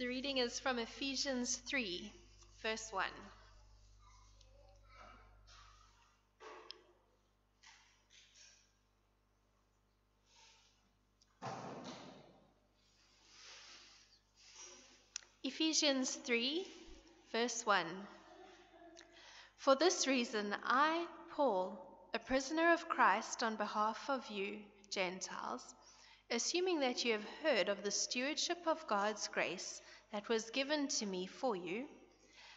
The reading is from Ephesians 3, verse 1. Ephesians 3, verse 1. For this reason, I, Paul, a prisoner of Christ on behalf of you, Gentiles, assuming that you have heard of the stewardship of God's grace that was given to me for you,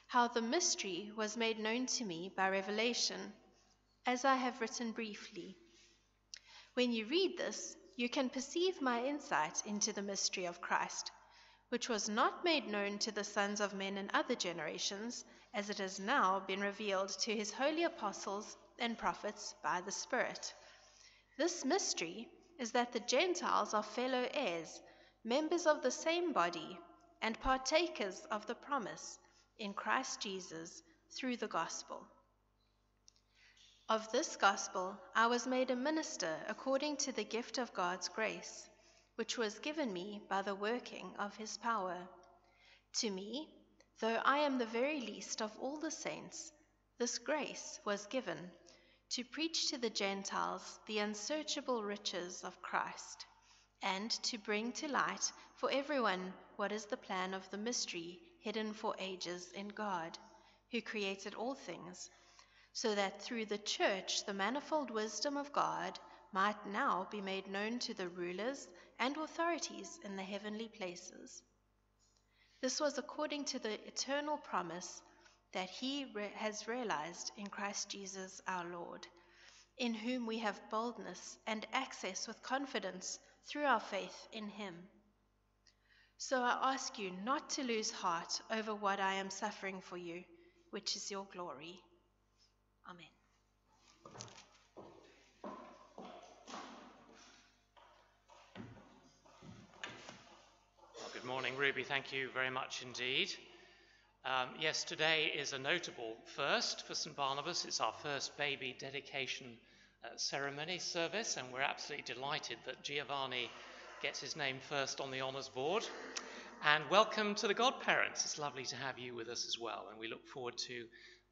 how the mystery was made known to me by revelation, as I have written briefly. When you read this, you can perceive my insight into the mystery of Christ, which was not made known to the sons of men in other generations, as it has now been revealed to his holy apostles and prophets by the Spirit. This mystery is that the Gentiles are fellow heirs, members of the same body, and partakers of the promise in Christ Jesus through the gospel. Of this gospel I was made a minister according to the gift of God's grace, which was given me by the working of his power. To me, though I am the very least of all the saints, this grace was given to preach to the Gentiles the unsearchable riches of Christ, and to bring to light for everyone what is the plan of the mystery hidden for ages in God, who created all things, so that through the church the manifold wisdom of God might now be made known to the rulers and authorities in the heavenly places. This was according to the eternal promise that he re- has realized in Christ Jesus our Lord, in whom we have boldness and access with confidence through our faith in him. So I ask you not to lose heart over what I am suffering for you, which is your glory. Amen. Good morning, Ruby. Thank you very much indeed. Um, yes, today is a notable first for St. Barnabas. It's our first baby dedication uh, ceremony service, and we're absolutely delighted that Giovanni gets his name first on the honours board. And welcome to the godparents. It's lovely to have you with us as well, and we look forward to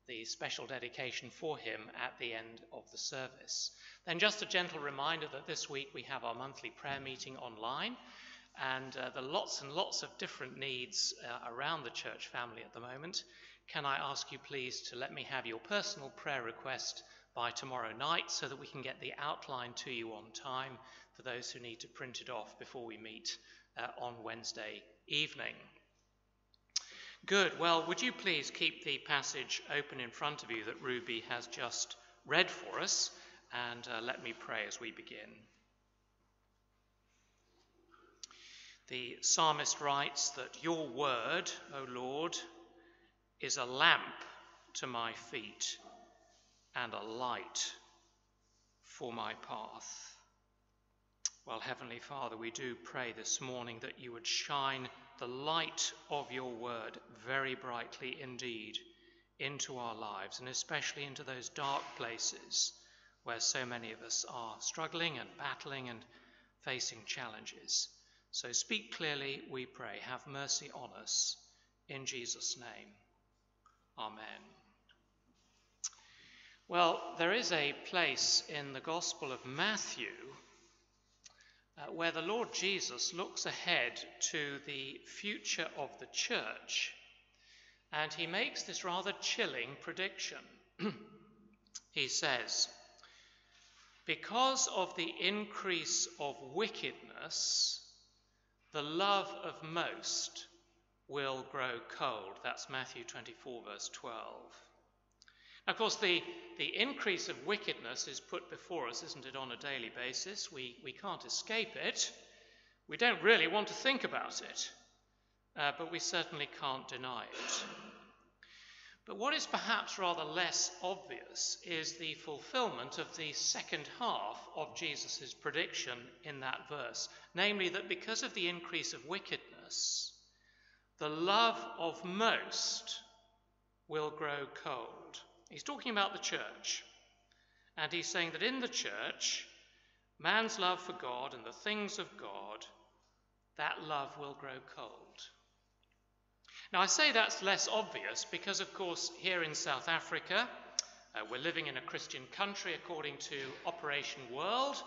the special dedication for him at the end of the service. Then, just a gentle reminder that this week we have our monthly prayer meeting online and uh, the lots and lots of different needs uh, around the church family at the moment, can I ask you please to let me have your personal prayer request by tomorrow night so that we can get the outline to you on time for those who need to print it off before we meet uh, on Wednesday evening? Good. Well, would you please keep the passage open in front of you that Ruby has just read for us, and uh, let me pray as we begin. The psalmist writes that your word, O Lord, is a lamp to my feet and a light for my path. Well, Heavenly Father, we do pray this morning that you would shine the light of your word very brightly indeed into our lives, and especially into those dark places where so many of us are struggling and battling and facing challenges. So speak clearly, we pray. Have mercy on us. In Jesus' name. Amen. Well, there is a place in the Gospel of Matthew uh, where the Lord Jesus looks ahead to the future of the church and he makes this rather chilling prediction. he says, Because of the increase of wickedness, the love of most will grow cold. That's Matthew 24, verse 12. Of course, the, the increase of wickedness is put before us, isn't it, on a daily basis? We, we can't escape it. We don't really want to think about it, uh, but we certainly can't deny it. But what is perhaps rather less obvious is the fulfillment of the second half of Jesus' prediction in that verse, namely that because of the increase of wickedness, the love of most will grow cold. He's talking about the church, and he's saying that in the church, man's love for God and the things of God, that love will grow cold. Now, I say that's less obvious because, of course, here in South Africa, uh, we're living in a Christian country according to Operation World.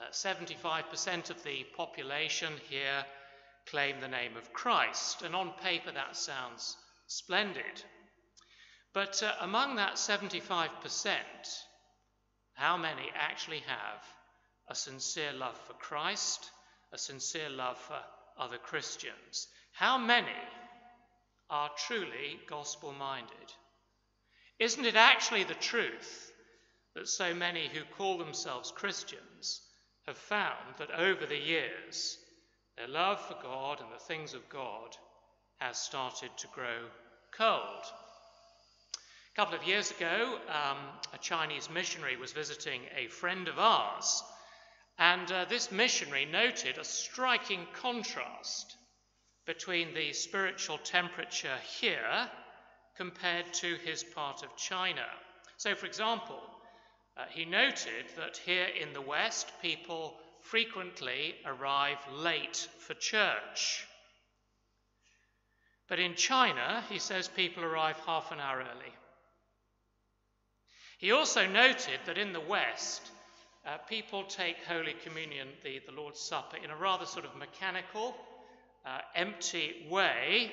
Uh, 75% of the population here claim the name of Christ, and on paper that sounds splendid. But uh, among that 75%, how many actually have a sincere love for Christ, a sincere love for other Christians? How many are truly gospel minded? Isn't it actually the truth that so many who call themselves Christians have found that over the years their love for God and the things of God has started to grow cold? A couple of years ago, um, a Chinese missionary was visiting a friend of ours, and uh, this missionary noted a striking contrast between the spiritual temperature here compared to his part of China. So, for example, uh, he noted that here in the West, people frequently arrive late for church. But in China, he says people arrive half an hour early. He also noted that in the West, uh, people take Holy Communion, the, the Lord's Supper, in a rather sort of mechanical, uh, empty way.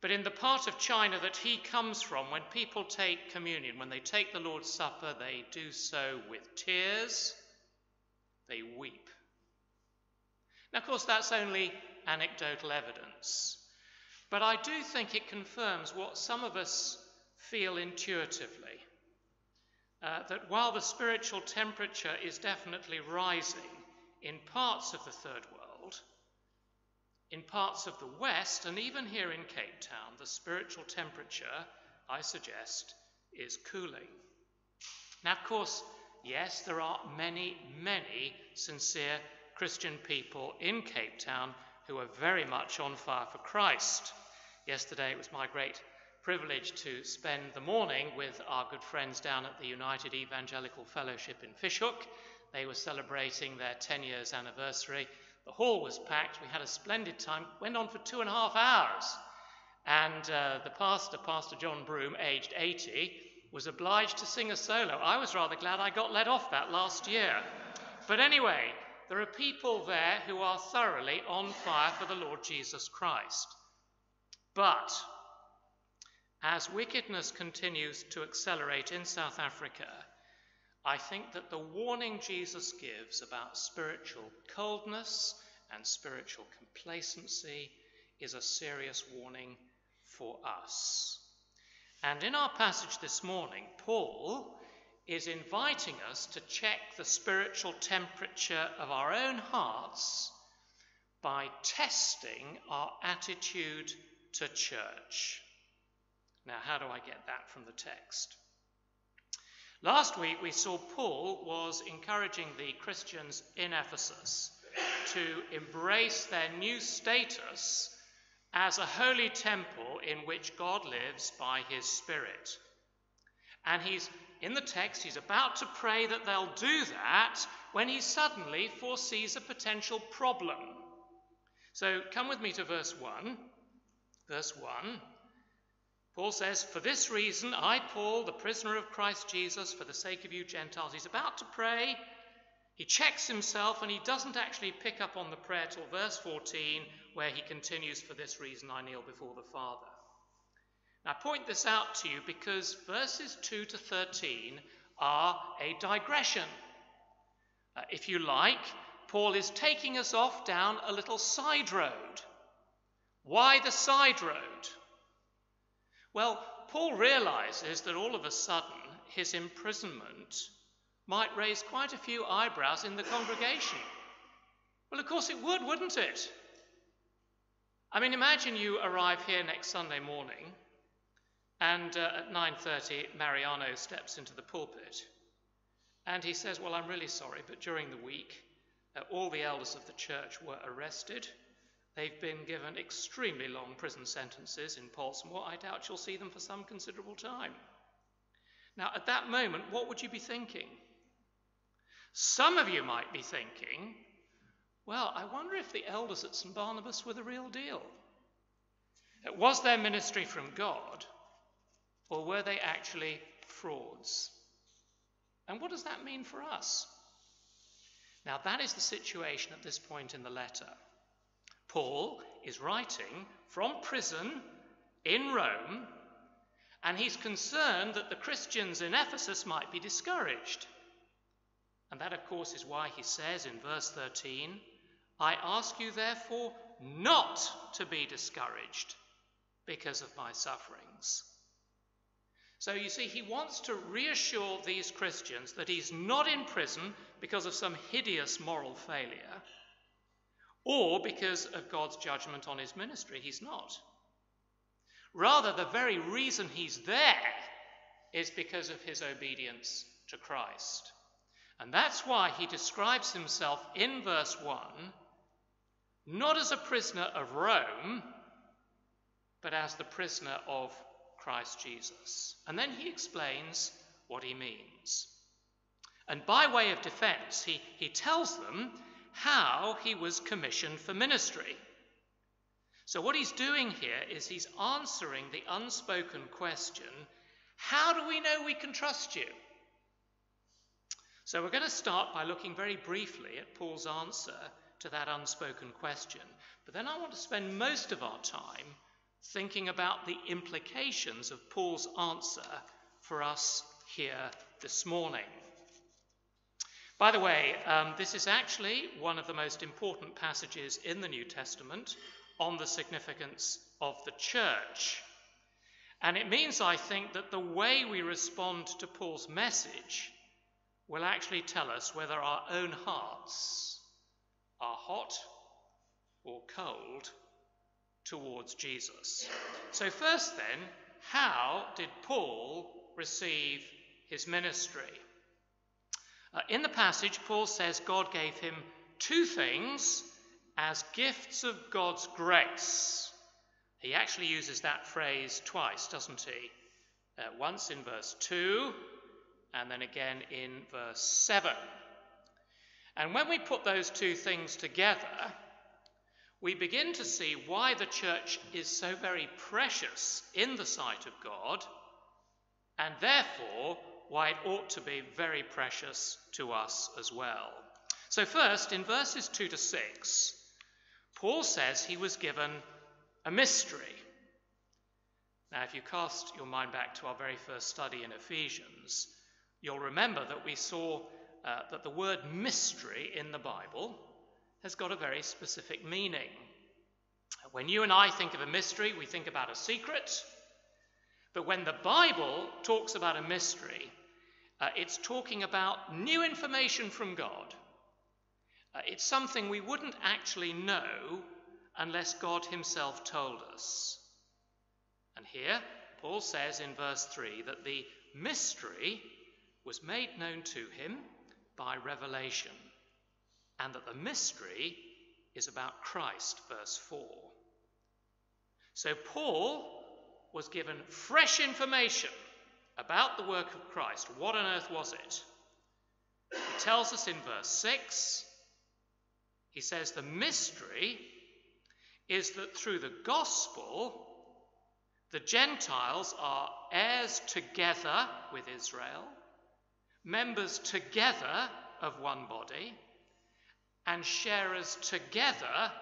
But in the part of China that he comes from, when people take communion, when they take the Lord's Supper, they do so with tears, they weep. Now, of course, that's only anecdotal evidence. But I do think it confirms what some of us feel intuitively uh, that while the spiritual temperature is definitely rising in parts of the third world, in parts of the West, and even here in Cape Town, the spiritual temperature, I suggest, is cooling. Now, of course, yes, there are many, many sincere Christian people in Cape Town who are very much on fire for Christ. Yesterday it was my great privilege to spend the morning with our good friends down at the United Evangelical Fellowship in Fish Hoek. They were celebrating their 10 years anniversary. The hall was packed. We had a splendid time. Went on for two and a half hours. And uh, the pastor, Pastor John Broom, aged 80, was obliged to sing a solo. I was rather glad I got let off that last year. But anyway, there are people there who are thoroughly on fire for the Lord Jesus Christ. But as wickedness continues to accelerate in South Africa, I think that the warning Jesus gives about spiritual coldness and spiritual complacency is a serious warning for us. And in our passage this morning, Paul is inviting us to check the spiritual temperature of our own hearts by testing our attitude to church. Now, how do I get that from the text? Last week we saw Paul was encouraging the Christians in Ephesus to embrace their new status as a holy temple in which God lives by his Spirit. And he's in the text, he's about to pray that they'll do that when he suddenly foresees a potential problem. So come with me to verse 1. Verse 1 Paul says, For this reason, I, Paul, the prisoner of Christ Jesus, for the sake of you Gentiles. He's about to pray. He checks himself and he doesn't actually pick up on the prayer till verse 14, where he continues, For this reason I kneel before the Father. Now, I point this out to you because verses 2 to 13 are a digression. Uh, if you like, Paul is taking us off down a little side road. Why the side road? Well, Paul realizes that all of a sudden his imprisonment might raise quite a few eyebrows in the congregation. Well, of course it would, wouldn't it? I mean, imagine you arrive here next Sunday morning and uh, at 9:30 Mariano steps into the pulpit and he says, "Well, I'm really sorry, but during the week uh, all the elders of the church were arrested They've been given extremely long prison sentences in Pollsmoor. I doubt you'll see them for some considerable time. Now, at that moment, what would you be thinking? Some of you might be thinking, well, I wonder if the elders at St. Barnabas were the real deal. Was their ministry from God, or were they actually frauds? And what does that mean for us? Now, that is the situation at this point in the letter. Paul is writing from prison in Rome, and he's concerned that the Christians in Ephesus might be discouraged. And that, of course, is why he says in verse 13, I ask you, therefore, not to be discouraged because of my sufferings. So you see, he wants to reassure these Christians that he's not in prison because of some hideous moral failure or because of God's judgment on his ministry. He's not. Rather, the very reason he's there is because of his obedience to Christ. And that's why he describes himself in verse 1 not as a prisoner of Rome, but as the prisoner of Christ Jesus. And then he explains what he means. And by way of defense, he, he tells them how he was commissioned for ministry. So, what he's doing here is he's answering the unspoken question how do we know we can trust you? So, we're going to start by looking very briefly at Paul's answer to that unspoken question. But then I want to spend most of our time thinking about the implications of Paul's answer for us here this morning. By the way, um, this is actually one of the most important passages in the New Testament on the significance of the church. And it means, I think, that the way we respond to Paul's message will actually tell us whether our own hearts are hot or cold towards Jesus. So, first, then, how did Paul receive his ministry? Uh, in the passage, Paul says God gave him two things as gifts of God's grace. He actually uses that phrase twice, doesn't he? Uh, once in verse 2 and then again in verse 7. And when we put those two things together, we begin to see why the church is so very precious in the sight of God, and therefore why it ought to be very precious to us as well. So, first, in verses 2 to 6, Paul says he was given a mystery. Now, if you cast your mind back to our very first study in Ephesians, you'll remember that we saw uh, that the word mystery in the Bible has got a very specific meaning. When you and I think of a mystery, we think about a secret. But when the Bible talks about a mystery, uh, it's talking about new information from God. Uh, it's something we wouldn't actually know unless God Himself told us. And here, Paul says in verse 3 that the mystery was made known to him by revelation, and that the mystery is about Christ, verse 4. So Paul was given fresh information about the work of Christ. What on earth was it? He tells us in verse 6, he says, The mystery is that through the gospel, the Gentiles are heirs together with Israel, members together of one body, and sharers together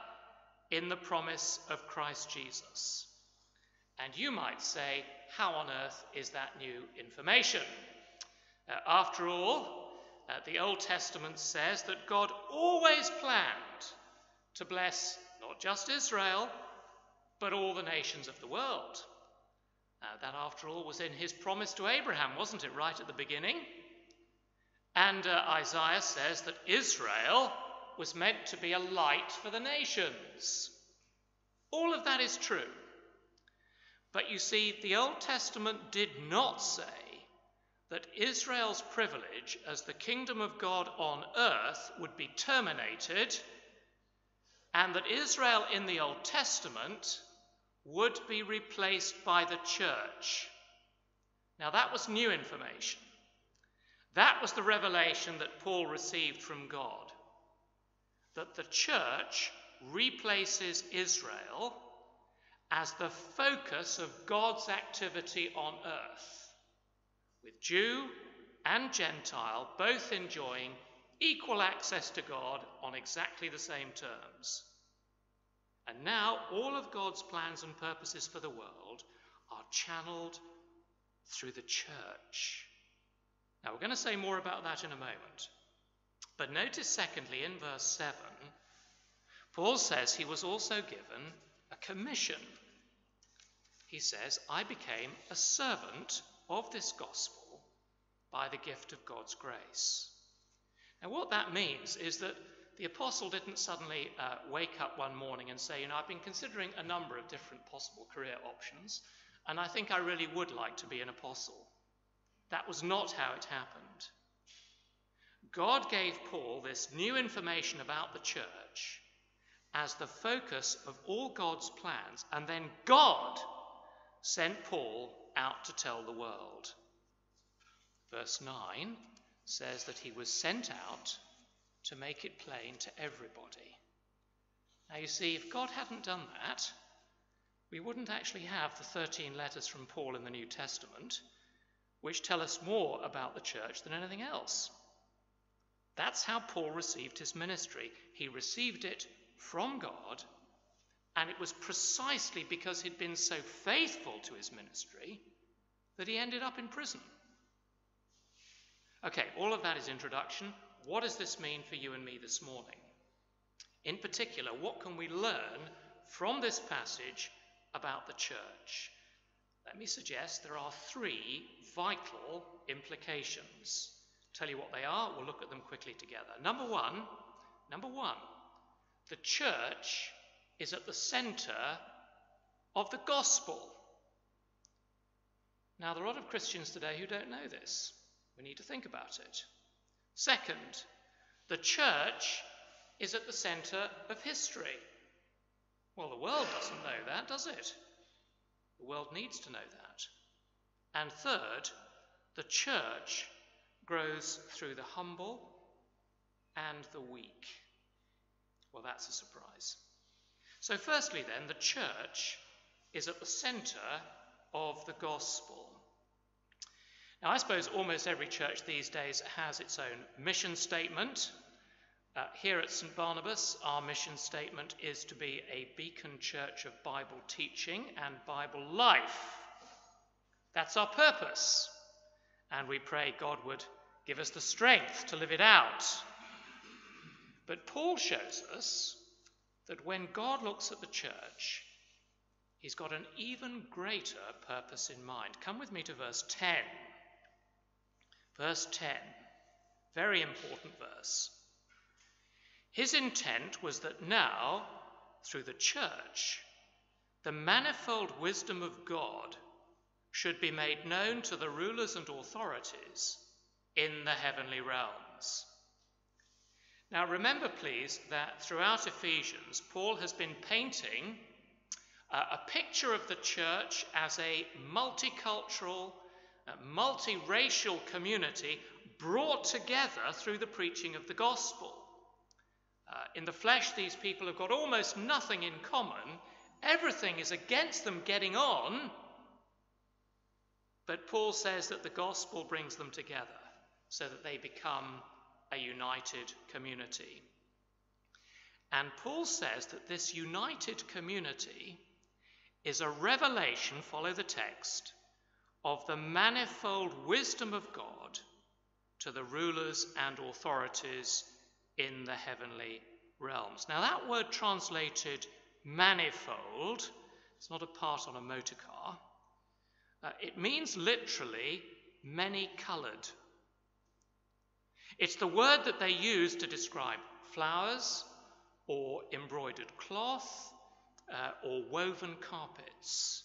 in the promise of Christ Jesus. And you might say, how on earth is that new information? Uh, after all, uh, the Old Testament says that God always planned to bless not just Israel, but all the nations of the world. Uh, that, after all, was in his promise to Abraham, wasn't it, right at the beginning? And uh, Isaiah says that Israel was meant to be a light for the nations. All of that is true. But you see, the Old Testament did not say that Israel's privilege as the kingdom of God on earth would be terminated, and that Israel in the Old Testament would be replaced by the church. Now, that was new information. That was the revelation that Paul received from God that the church replaces Israel as the focus of God's activity on earth, with Jew and Gentile both enjoying equal access to God on exactly the same terms. And now all of God's plans and purposes for the world are channeled through the church. Now, we're going to say more about that in a moment. But notice, secondly, in verse 7, Paul says he was also given a commission. He says, I became a servant of this gospel by the gift of God's grace. Now, what that means is that the apostle didn't suddenly uh, wake up one morning and say, You know, I've been considering a number of different possible career options, and I think I really would like to be an apostle. That was not how it happened. God gave Paul this new information about the church as the focus of all God's plans, and then God sent Paul out to tell the world. Verse 9 says that he was sent out to make it plain to everybody. Now, you see, if God hadn't done that, we wouldn't actually have the 13 letters from Paul in the New Testament, which tell us more about the church than anything else. That's how Paul received his ministry. He received it from God, and it was precisely because he'd been so faithful to his ministry that he ended up in prison. Okay, all of that is introduction. What does this mean for you and me this morning? In particular, what can we learn from this passage about the church? Let me suggest there are three vital implications. Tell you what they are, we'll look at them quickly together. Number one, number one, the church is at the center of the gospel. Now, there are a lot of Christians today who don't know this. We need to think about it. Second, the church is at the center of history. Well, the world doesn't know that, does it? The world needs to know that. And third, the church grows through the humble and the weak. Well, that's a surprise. So, firstly, then, the church is at the center of the gospel. Now, I suppose almost every church these days has its own mission statement. Uh, here at St. Barnabas, our mission statement is to be a beacon church of Bible teaching and Bible life. That's our purpose. And we pray God would give us the strength to live it out. But Paul shows us that when God looks at the church, he's got an even greater purpose in mind. Come with me to verse 10. Verse 10, very important verse. His intent was that now, through the church, the manifold wisdom of God should be made known to the rulers and authorities in the heavenly realms. Now, remember, please, that throughout Ephesians, Paul has been painting uh, a picture of the church as a multicultural, multiracial community brought together through the preaching of the gospel. Uh, in the flesh, these people have got almost nothing in common. Everything is against them getting on. But Paul says that the gospel brings them together so that they become a united community. And Paul says that this united community is a revelation, follow the text, of the manifold wisdom of God to the rulers and authorities in the heavenly realms. Now, that word translated manifold, it's not a part on a motor car, uh, it means literally many coloured. It's the word that they use to describe flowers or embroidered cloth uh, or woven carpets.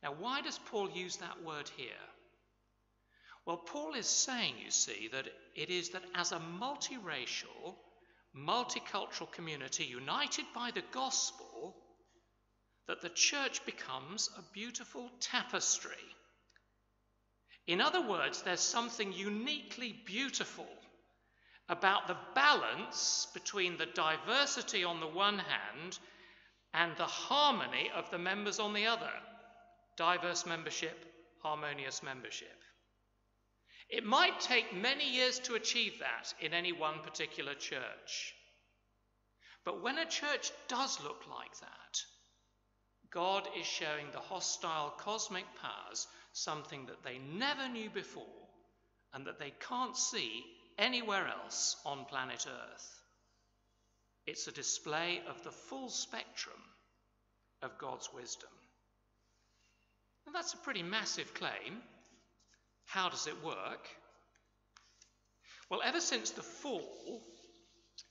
Now, why does Paul use that word here? Well, Paul is saying, you see, that it is that as a multiracial, multicultural community united by the gospel, that the church becomes a beautiful tapestry. In other words, there's something uniquely beautiful about the balance between the diversity on the one hand and the harmony of the members on the other. Diverse membership, harmonious membership. It might take many years to achieve that in any one particular church. But when a church does look like that, God is showing the hostile cosmic powers something that they never knew before and that they can't see anywhere else on planet Earth. It's a display of the full spectrum of God's wisdom. Now, that's a pretty massive claim. How does it work? Well, ever since the fall,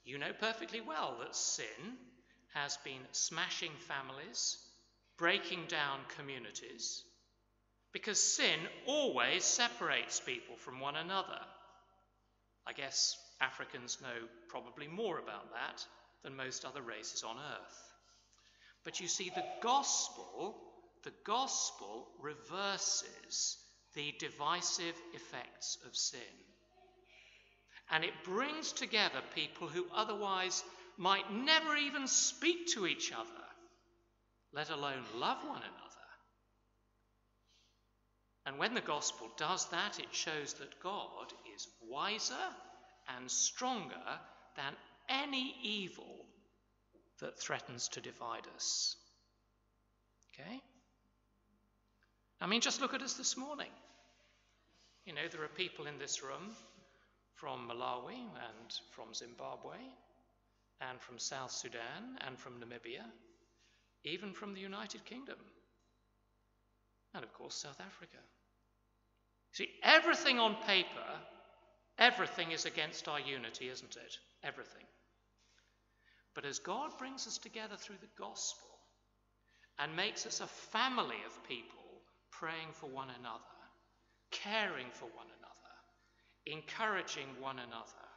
you know perfectly well that sin has been smashing families, breaking down communities, because sin always separates people from one another. I guess Africans know probably more about that than most other races on earth. But you see, the gospel, the gospel reverses the divisive effects of sin. And it brings together people who otherwise might never even speak to each other, let alone love one another. And when the gospel does that, it shows that God is wiser and stronger than any evil that threatens to divide us. Okay? I mean, just look at us this morning. You know, there are people in this room from Malawi and from Zimbabwe and from South Sudan and from Namibia, even from the United Kingdom, and of course, South Africa. See, everything on paper, everything is against our unity, isn't it? Everything. But as God brings us together through the gospel and makes us a family of people praying for one another, caring for one another, encouraging one another,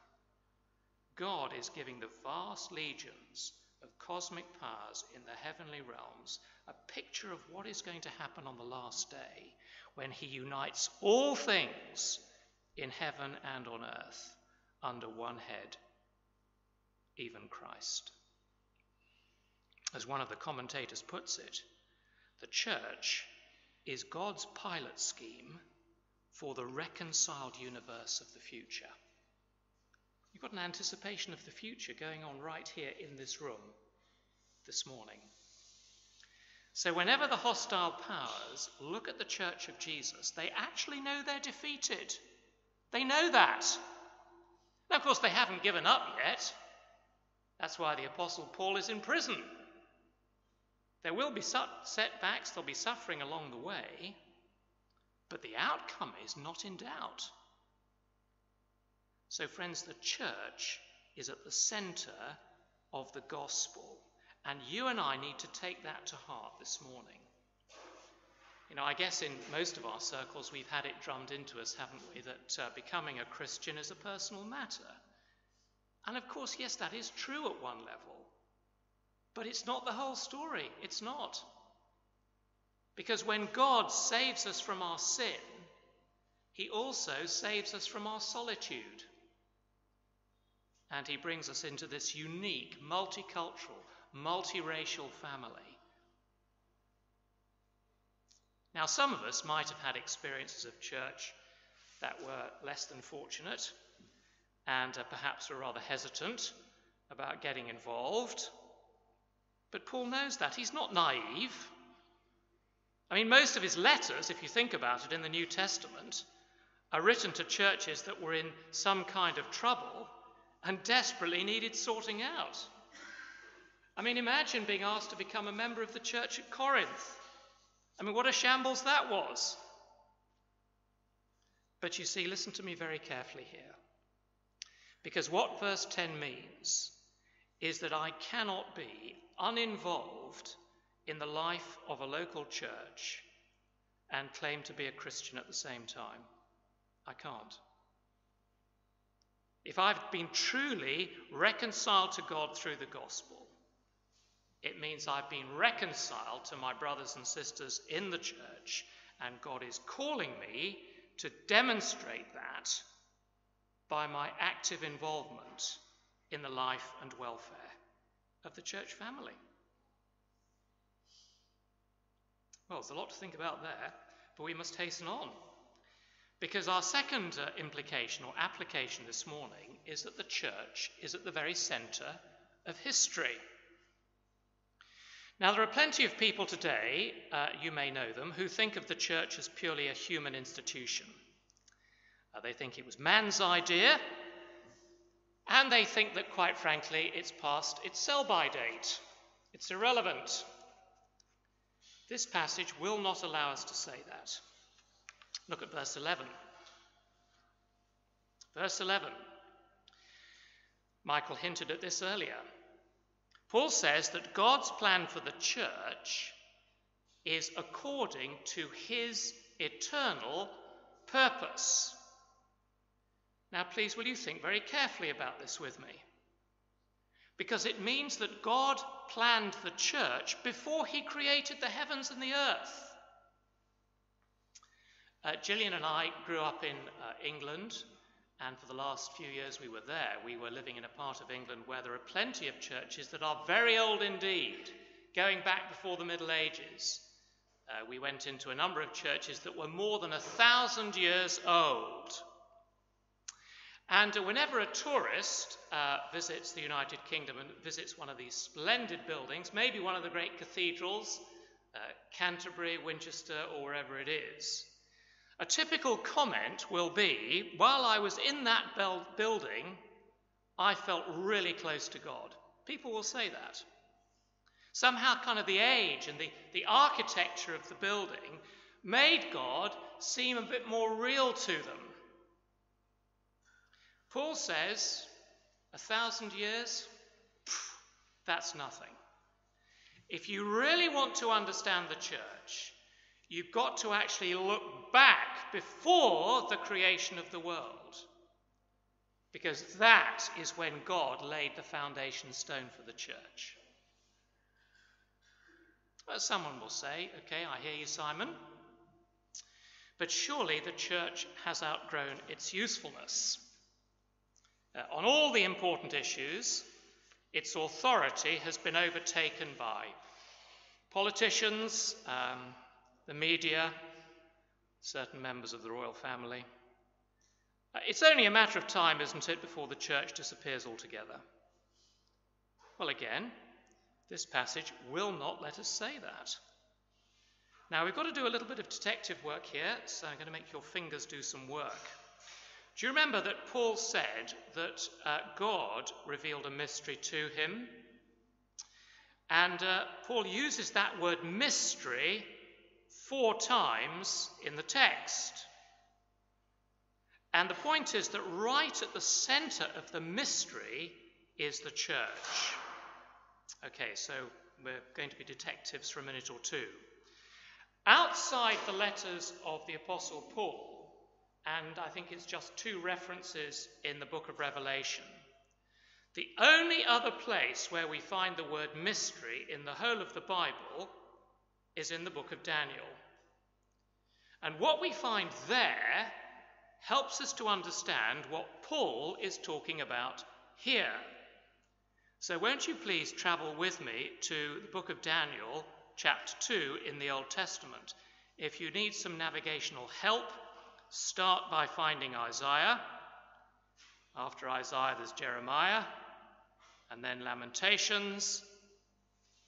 God is giving the vast legions of cosmic powers in the heavenly realms a picture of what is going to happen on the last day when he unites all things in heaven and on earth under one head even Christ. As one of the commentators puts it, the church is God's pilot scheme for the reconciled universe of the future. You've got an anticipation of the future going on right here in this room this morning. So, whenever the hostile powers look at the church of Jesus, they actually know they're defeated. They know that. Now, of course, they haven't given up yet. That's why the Apostle Paul is in prison. There will be setbacks, there'll be suffering along the way, but the outcome is not in doubt. So, friends, the church is at the center of the gospel, and you and I need to take that to heart this morning. You know, I guess in most of our circles we've had it drummed into us, haven't we, that uh, becoming a Christian is a personal matter. And of course, yes, that is true at one level. But it's not the whole story. It's not. Because when God saves us from our sin, he also saves us from our solitude. And he brings us into this unique, multicultural, multiracial family. Now, some of us might have had experiences of church that were less than fortunate and uh, perhaps were rather hesitant about getting involved. But Paul knows that. He's not naive. I mean, most of his letters, if you think about it, in the New Testament, are written to churches that were in some kind of trouble and desperately needed sorting out. I mean, imagine being asked to become a member of the church at Corinth. I mean, what a shambles that was. But you see, listen to me very carefully here. Because what verse 10 means is that I cannot be uninvolved in the life of a local church and claim to be a Christian at the same time. I can't. If I've been truly reconciled to God through the gospel, it means I've been reconciled to my brothers and sisters in the church, and God is calling me to demonstrate that by my active involvement in the life and welfare of the church family. Well, there's a lot to think about there, but we must hasten on. Because our second uh, implication or application this morning is that the church is at the very centre of history. Now, there are plenty of people today, uh, you may know them, who think of the church as purely a human institution. Uh, they think it was man's idea, and they think that, quite frankly, it's past its sell by date. It's irrelevant. This passage will not allow us to say that. Look at verse 11. Verse 11. Michael hinted at this earlier. Paul says that God's plan for the church is according to his eternal purpose. Now, please, will you think very carefully about this with me? Because it means that God planned the church before he created the heavens and the earth. Uh, Gillian and I grew up in uh, England and for the last few years we were there, we were living in a part of England where there are plenty of churches that are very old indeed, going back before the Middle Ages. Uh, we went into a number of churches that were more than a thousand years old. And uh, whenever a tourist uh, visits the United Kingdom and visits one of these splendid buildings, maybe one of the great cathedrals, uh, Canterbury, Winchester, or wherever it is, a typical comment will be while I was in that building, I felt really close to God. People will say that. Somehow, kind of the age and the, the architecture of the building made God seem a bit more real to them. Paul says, a thousand years, that's nothing. If you really want to understand the church, You've got to actually look back before the creation of the world. Because that is when God laid the foundation stone for the church. Well, someone will say, okay, I hear you, Simon. But surely the church has outgrown its usefulness. Uh, on all the important issues, its authority has been overtaken by politicians, um, the media, certain members of the royal family. Uh, it's only a matter of time, isn't it, before the church disappears altogether? Well, again, this passage will not let us say that. Now, we've got to do a little bit of detective work here, so I'm going to make your fingers do some work. Do you remember that Paul said that uh, God revealed a mystery to him? And uh, Paul uses that word mystery four times in the text. And the point is that right at the center of the mystery is the church. Okay, so we're going to be detectives for a minute or two. Outside the letters of the Apostle Paul, and I think it's just two references in the book of Revelation, the only other place where we find the word mystery in the whole of the Bible is in the book of Daniel. And what we find there helps us to understand what Paul is talking about here. So, won't you please travel with me to the book of Daniel, chapter 2 in the Old Testament? If you need some navigational help, start by finding Isaiah. After Isaiah, there's Jeremiah, and then Lamentations,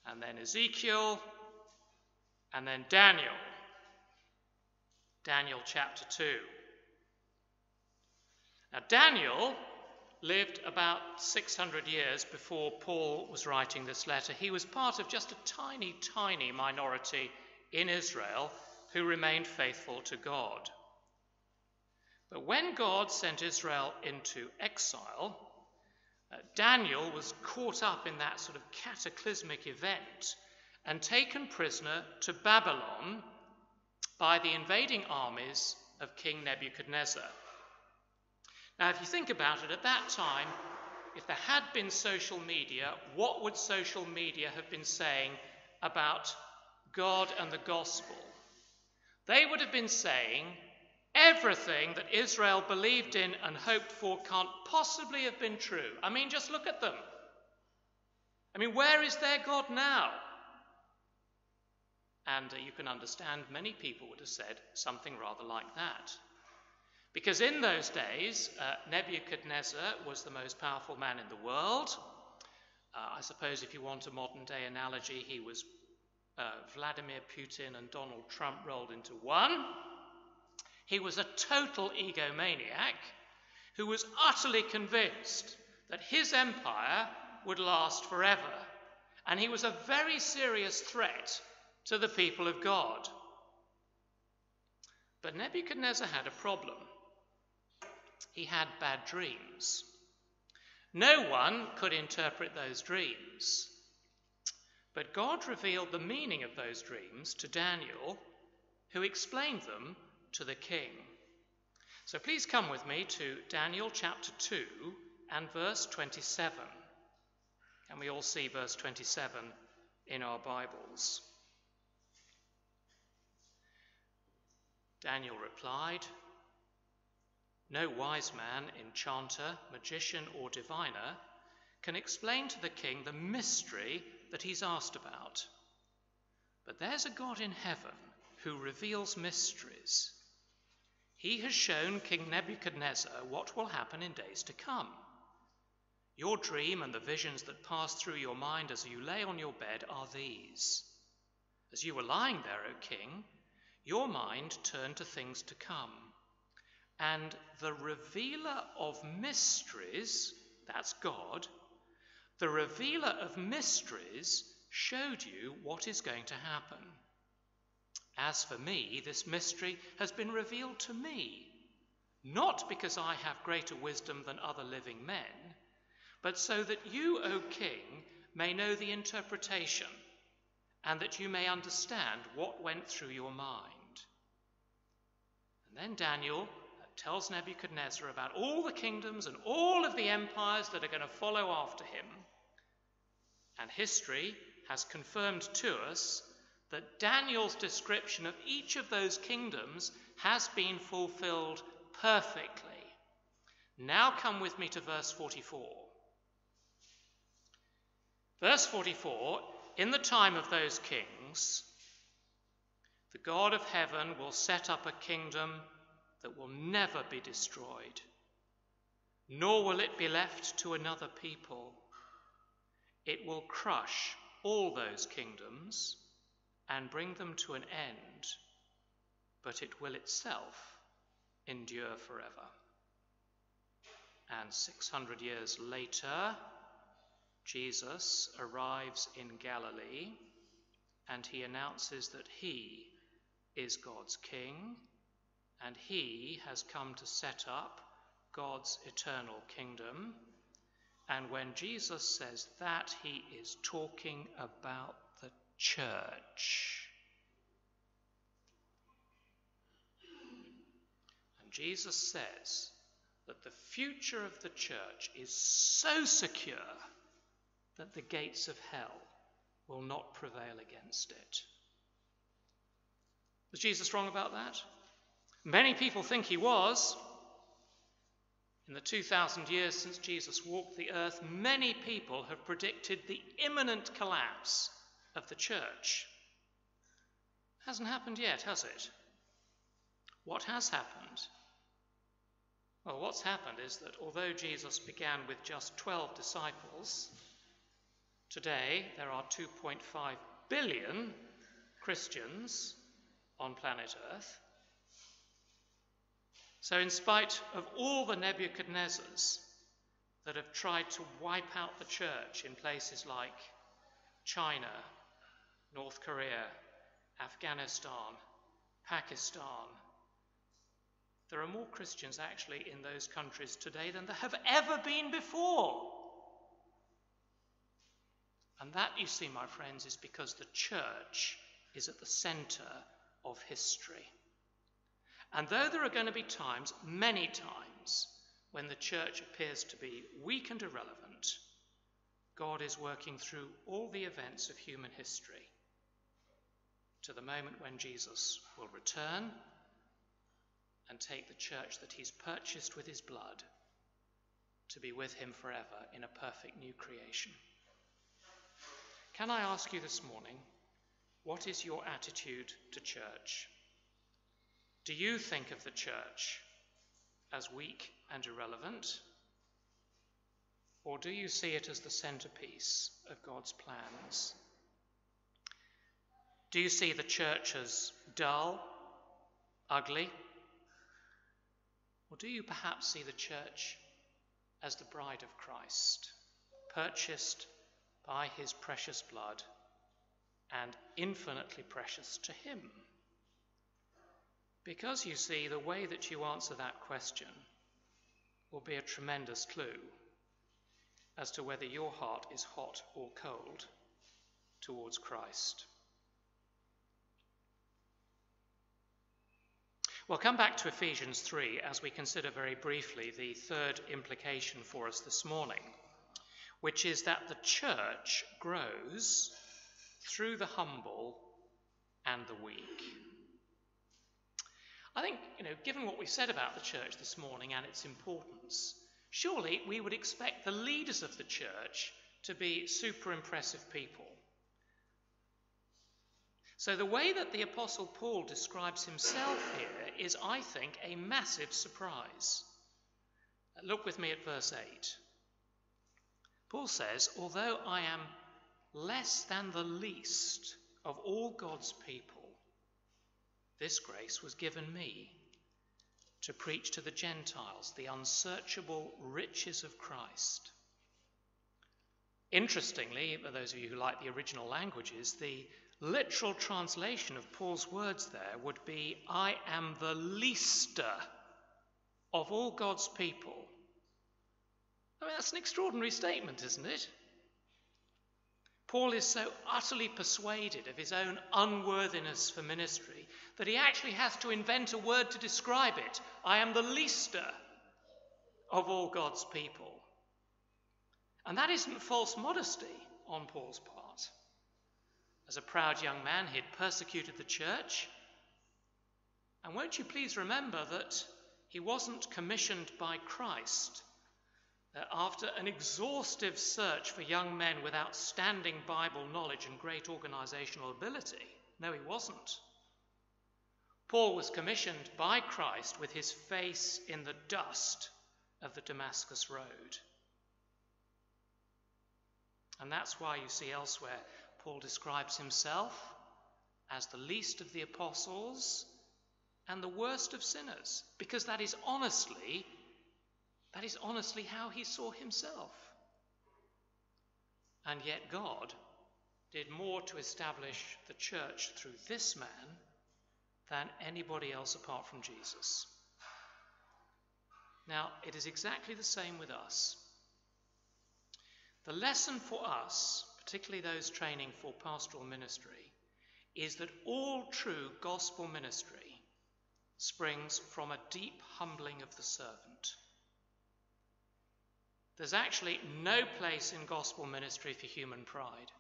and then Ezekiel, and then Daniel. Daniel chapter 2. Now, Daniel lived about 600 years before Paul was writing this letter. He was part of just a tiny, tiny minority in Israel who remained faithful to God. But when God sent Israel into exile, uh, Daniel was caught up in that sort of cataclysmic event and taken prisoner to Babylon by the invading armies of King Nebuchadnezzar. Now, if you think about it, at that time, if there had been social media, what would social media have been saying about God and the gospel? They would have been saying everything that Israel believed in and hoped for can't possibly have been true. I mean, just look at them. I mean, where is their God now? And uh, you can understand many people would have said something rather like that. Because in those days, uh, Nebuchadnezzar was the most powerful man in the world. Uh, I suppose if you want a modern day analogy, he was uh, Vladimir Putin and Donald Trump rolled into one. He was a total egomaniac who was utterly convinced that his empire would last forever. And he was a very serious threat to the people of God. But Nebuchadnezzar had a problem. He had bad dreams. No one could interpret those dreams. But God revealed the meaning of those dreams to Daniel, who explained them to the king. So please come with me to Daniel chapter 2 and verse 27. And we all see verse 27 in our Bibles. Daniel replied, No wise man, enchanter, magician, or diviner can explain to the king the mystery that he's asked about. But there's a God in heaven who reveals mysteries. He has shown King Nebuchadnezzar what will happen in days to come. Your dream and the visions that pass through your mind as you lay on your bed are these. As you were lying there, O king, your mind turned to things to come. And the revealer of mysteries, that's God, the revealer of mysteries showed you what is going to happen. As for me, this mystery has been revealed to me, not because I have greater wisdom than other living men but so that you, O king, may know the interpretation, and that you may understand what went through your mind. Then Daniel tells Nebuchadnezzar about all the kingdoms and all of the empires that are going to follow after him. And history has confirmed to us that Daniel's description of each of those kingdoms has been fulfilled perfectly. Now come with me to verse 44. Verse 44 In the time of those kings, the God of heaven will set up a kingdom that will never be destroyed, nor will it be left to another people. It will crush all those kingdoms and bring them to an end, but it will itself endure forever. And 600 years later, Jesus arrives in Galilee and he announces that he is God's king and he has come to set up God's eternal kingdom. And when Jesus says that, he is talking about the church. And Jesus says that the future of the church is so secure that the gates of hell will not prevail against it. Was Jesus wrong about that? Many people think he was. In the 2,000 years since Jesus walked the earth, many people have predicted the imminent collapse of the church. Hasn't happened yet, has it? What has happened? Well, what's happened is that although Jesus began with just 12 disciples, Today, there are 2.5 billion Christians on planet Earth. So, in spite of all the Nebuchadnezzars that have tried to wipe out the church in places like China, North Korea, Afghanistan, Pakistan, there are more Christians actually in those countries today than there have ever been before. And that, you see, my friends, is because the church is at the center of history. And though there are going to be times, many times, when the church appears to be weak and irrelevant, God is working through all the events of human history to the moment when Jesus will return and take the church that he's purchased with his blood to be with him forever in a perfect new creation. Can I ask you this morning, what is your attitude to church? Do you think of the church as weak and irrelevant? Or do you see it as the centerpiece of God's plans? Do you see the church as dull, ugly? Or do you perhaps see the church as the bride of Christ, purchased by his precious blood and infinitely precious to him? Because you see, the way that you answer that question will be a tremendous clue as to whether your heart is hot or cold towards Christ. We'll come back to Ephesians 3 as we consider very briefly the third implication for us this morning, which is that the church grows through the humble and the weak. I think, you know, given what we've said about the church this morning and its importance, surely we would expect the leaders of the church to be super impressive people. So, the way that the Apostle Paul describes himself here is, I think, a massive surprise. Look with me at verse 8. Paul says, Although I am less than the least of all God's people, this grace was given me to preach to the Gentiles the unsearchable riches of Christ. Interestingly, for those of you who like the original languages, the literal translation of Paul's words there would be I am the leaster of all God's people. I mean, that's an extraordinary statement, isn't it? Paul is so utterly persuaded of his own unworthiness for ministry that he actually has to invent a word to describe it. I am the leaster of all God's people. And that isn't false modesty on Paul's part. As a proud young man, he had persecuted the church. And won't you please remember that he wasn't commissioned by Christ Uh, after an exhaustive search for young men with outstanding Bible knowledge and great organizational ability. No, he wasn't. Paul was commissioned by Christ with his face in the dust of the Damascus Road. And that's why you see elsewhere Paul describes himself as the least of the apostles and the worst of sinners, because that is honestly that is honestly how he saw himself. And yet God did more to establish the church through this man than anybody else apart from Jesus. Now, it is exactly the same with us. The lesson for us, particularly those training for pastoral ministry, is that all true gospel ministry springs from a deep humbling of the servant. There's actually no place in gospel ministry for human pride.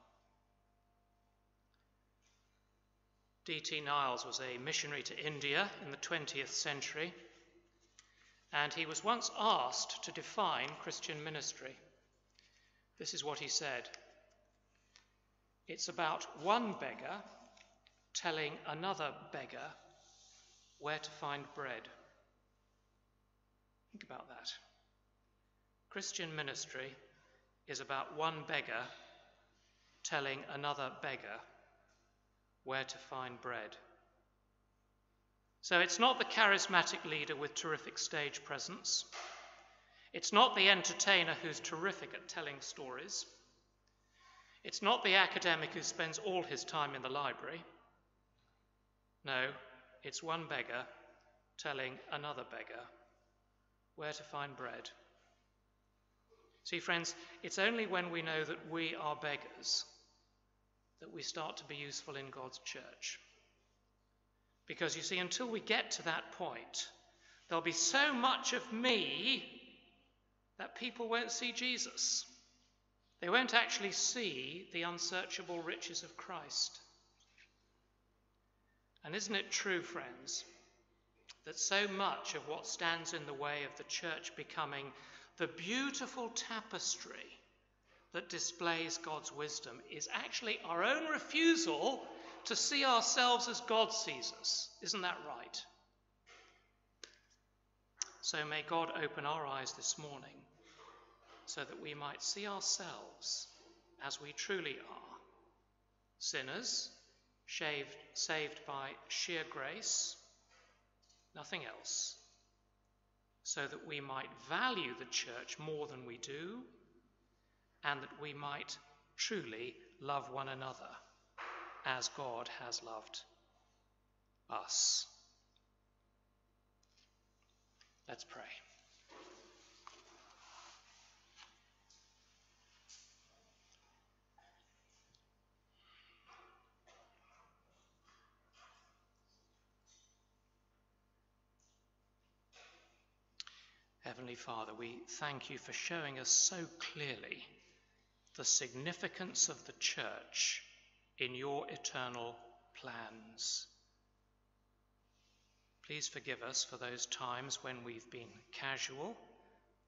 D.T. Niles was a missionary to India in the 20th century, and he was once asked to define Christian ministry. This is what he said It's about one beggar telling another beggar where to find bread. Think about that. Christian ministry is about one beggar telling another beggar where to find bread. So it's not the charismatic leader with terrific stage presence. It's not the entertainer who's terrific at telling stories. It's not the academic who spends all his time in the library. No, it's one beggar telling another beggar where to find bread. See, friends, it's only when we know that we are beggars that we start to be useful in God's church. Because you see, until we get to that point, there'll be so much of me that people won't see Jesus. They won't actually see the unsearchable riches of Christ. And isn't it true, friends, that so much of what stands in the way of the church becoming the beautiful tapestry that displays God's wisdom is actually our own refusal to see ourselves as God sees us. Isn't that right? So may God open our eyes this morning so that we might see ourselves as we truly are sinners, shaved, saved by sheer grace, nothing else, so that we might value the church more than we do, and that we might truly love one another as God has loved us. Let's pray. Heavenly Father, we thank you for showing us so clearly the significance of the church in your eternal plans. Please forgive us for those times when we've been casual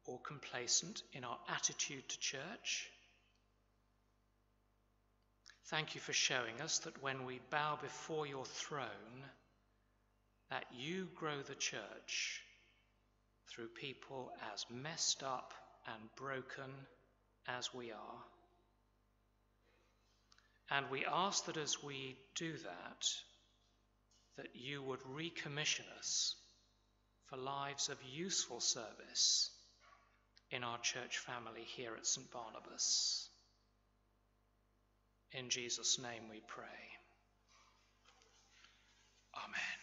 or complacent in our attitude to church. Thank you for showing us that when we bow before your throne, that you grow the church through people as messed up and broken as we are. And we ask that as we do that, that you would recommission us for lives of useful service in our church family here at St. Barnabas. In Jesus' name we pray. Amen.